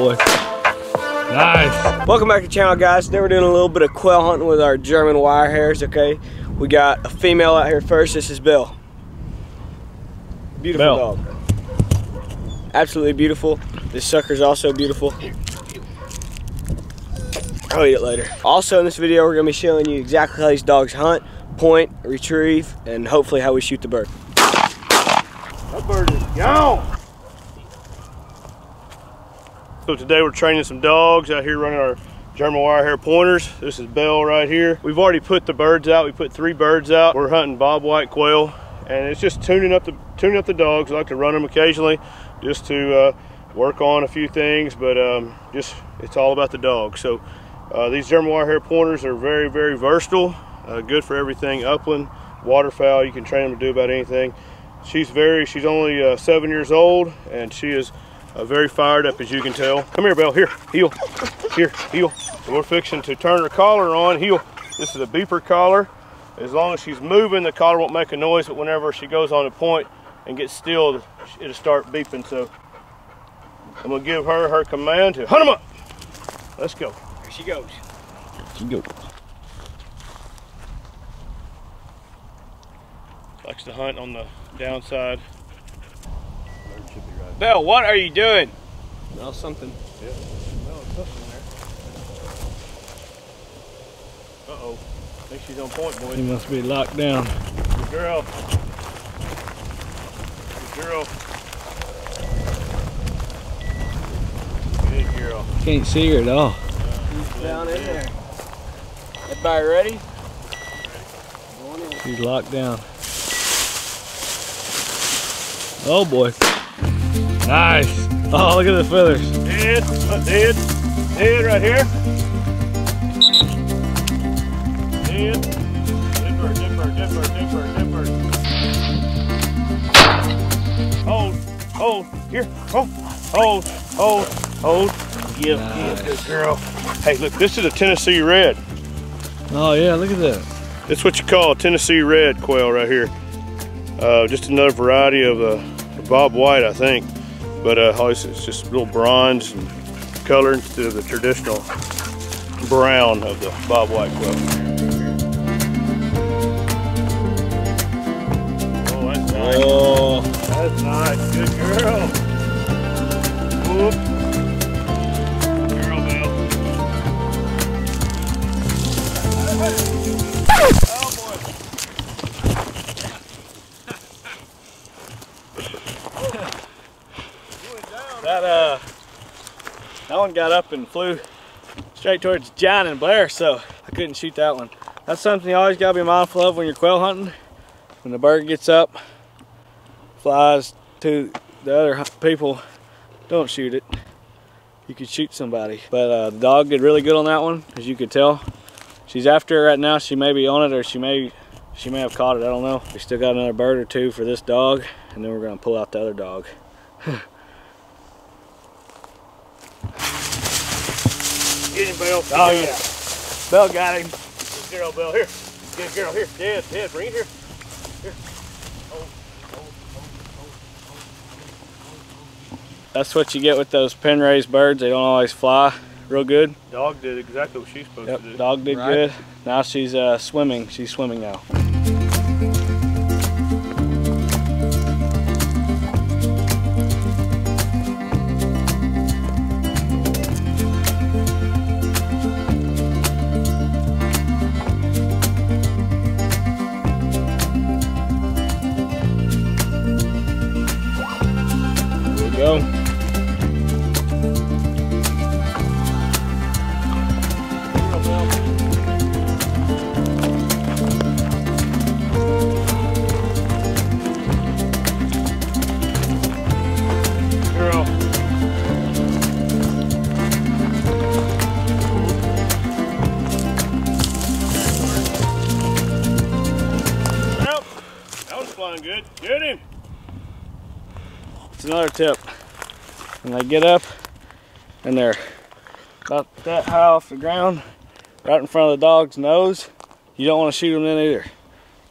boy. Nice. Welcome back to the channel, guys. Today we're doing a little bit of quail hunting with our German wire hairs, okay? We got a female out here first. This is Bill. Beautiful Belle. dog. Absolutely beautiful. This sucker's also beautiful. I'll eat it later. Also in this video, we're gonna be showing you exactly how these dogs hunt, point, retrieve, and hopefully how we shoot the bird. That bird is gone. So today we're training some dogs out here running our German wire hair pointers. This is Belle right here. We've already put the birds out. We put three birds out. We're hunting bob white quail and it's just tuning up the tuning up the dogs. I like to run them occasionally just to uh, work on a few things, but um, just it's all about the dog. So uh, these German wire hair pointers are very, very versatile, uh, good for everything upland, waterfowl. You can train them to do about anything. She's very, she's only uh, seven years old and she is uh, very fired up as you can tell. Come here, Belle, here, heel, here, heel. So we're fixing to turn her collar on, heel. This is a beeper collar. As long as she's moving, the collar won't make a noise, but whenever she goes on a point and gets still, it'll start beeping. So I'm gonna give her her command to hunt them up. Let's go. Here she goes. She go. Likes to hunt on the downside. Bill, what are you doing? Well, something. Uh-oh. I think she's on point, boys. He must be locked down. Good girl. Good girl. Good girl. Can't see her at all. Down in there. Everybody ready? She's locked down. Oh boy. Nice. Oh, look at the feathers. Dead. Dead. Dead right here. Dead. Dead bird, dead bird, dead bird, dead bird, dead bird. Hold, hold, here, hold, hold, hold, hold. Give, give, good girl. Hey, look, this is a Tennessee red. Oh yeah, look at that. That's what you call a Tennessee red quail right here. Uh, just another variety of uh, Bob White, I think. But uh, always it's just a little bronze and color instead of the traditional brown of the Bob White quail. Oh, that's nice. Oh, That's nice. Good girl. Whoop. One got up and flew straight towards John and Blair, so I couldn't shoot that one. That's something you always gotta be mindful of when you're quail hunting. When the bird gets up, flies to the other people, don't shoot it. You could shoot somebody. But uh, the dog did really good on that one, as you could tell. She's after it right now. She may be on it, or she may she may have caught it. I don't know. We still got another bird or two for this dog, and then we're gonna pull out the other dog. Get him, Bill. Oh yeah. Belle got him. Good girl, Bill. Here. Good girl. Here. Dead. Dead. Bring it here. That's what you get with those pen raised birds. They don't always fly real good. Dog did exactly what she's supposed to Yep, do. dog did Right. good. Now she's uh, swimming. She's swimming now. It's another tip. When they get up and they're about that high off the ground, right in front of the dog's nose, you don't want to shoot them then either.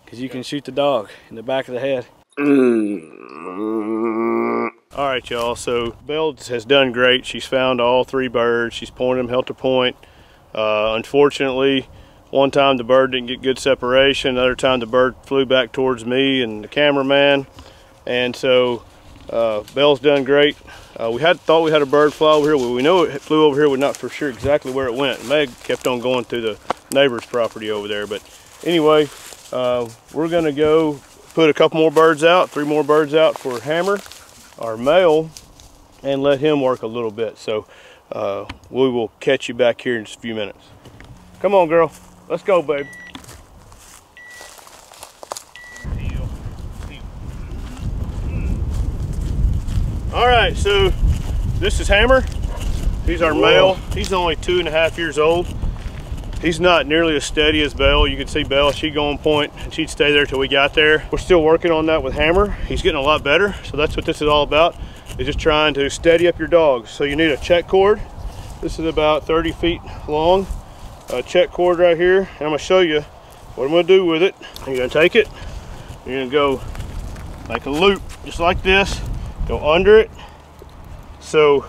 Because you can shoot the dog in the back of the head. Mm. All right, y'all. So Belle has done great. She's found all three birds. She's pointed them helter point. Uh, unfortunately, one time the bird didn't get good separation. Another time the bird flew back towards me and the cameraman. And so uh, Belle's done great. Uh, we had thought we had a bird fly over here. Well, we know it flew over here. We're not for sure exactly where it went. Meg kept on going through the neighbor's property over there. But anyway, uh, we're gonna go put a couple more birds out, three more birds out for Hammer, our male, and let him work a little bit. So uh, we will catch you back here in just a few minutes. Come on, girl. Let's go, babe. All right, so this is Hammer. He's our Whoa. male. He's only two and a half years old. He's not nearly as steady as Belle. You can see Belle, she'd go on point and she'd stay there till we got there. We're still working on that with Hammer. He's getting a lot better. So that's what this is all about, is just trying to steady up your dogs. So you need a check cord. This is about 30 feet long. A check cord right here. And I'm gonna show you what I'm gonna do with it. You're gonna take it, you're gonna go make a loop just like this, go under it. So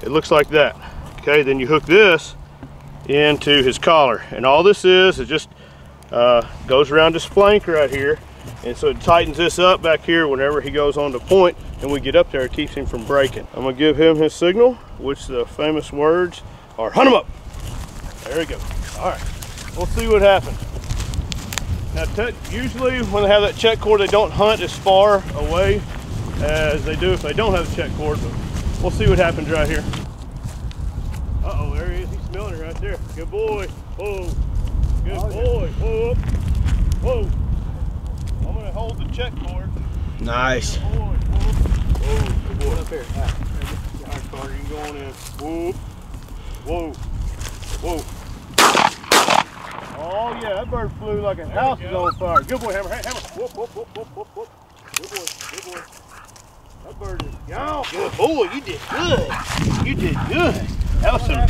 it looks like that. Okay, then you hook this into his collar. And all this is, it just uh, goes around this flank right here. And so it tightens this up back here whenever he goes on the point and we get up there, it keeps him from breaking. I'm gonna give him his signal, which the famous words are hunt him up. There we go. All right, we'll see what happens. Now, usually when they have that check cord, they don't hunt as far away as they do if they don't have a check cord, but we'll see what happens right here. Uh-oh, there he is. He's smelling it right there. Good boy. Whoa. Good Oh, boy. Whoa. Whoa. I'm going to hold the check cord. Nice. Good boy. Whoa. Whoa. Good boy. Up here. All right, Carter, you can go on in. Whoa. Whoa. Whoa. Oh, yeah, that bird flew like a There house is on fire. Good boy, Hammer. Hammer. Whoop, whoop, whoop, whoop, whoop, whoop. Good boy. Good boy. That bird is gone. Good boy. You did good. You did good. That was some,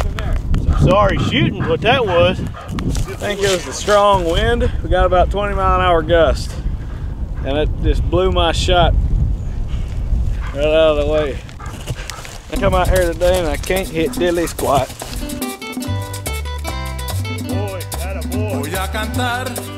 some sorry shooting, what that was. I think it was the strong wind. We got about 20 mile an hour gust. And it just blew my shot right out of the way. I come out here today and I can't hit diddly squat. Boy, that a boy. Voy a cantar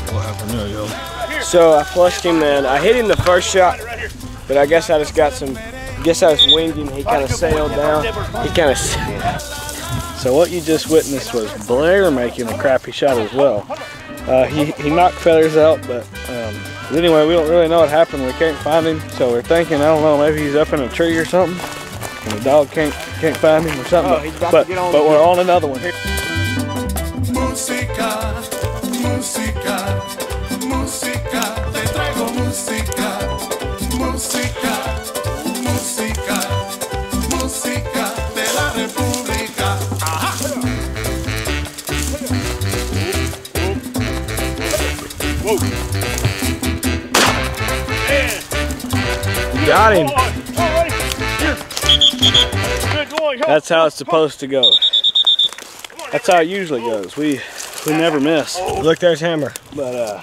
So I flushed him and I hit him the first shot, but I guess I just got some, guess I was winging. He kind of sailed down. He kind of, So what you just witnessed was Blair making a crappy shot as well. Uh, he, he knocked feathers out, but um, anyway, we don't really know what happened. We can't find him, so we're thinking, I don't know, maybe he's up in a tree or something, and the dog can't can't find him or something. Oh, but on but we're on another one. Música, Got him. Boy, all right. Here. Good boy. Come That's how it's supposed to go. That's how it usually goes. We we never miss. look, there's Hammer. But uh,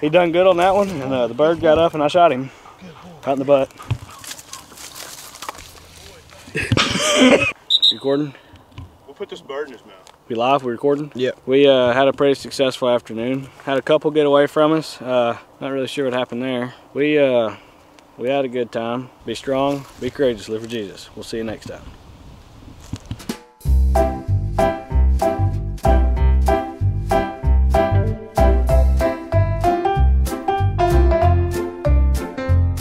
he done good on that one, and uh, the bird got up and I shot him right in the butt. recording? We'll put this bird in his mouth. We live? We recording? Yep. We uh, had a pretty successful afternoon. Had a couple get away from us. Uh, not really sure what happened there. We uh, we had a good time. Be strong. Be courageous. Live for Jesus. We'll see you next time.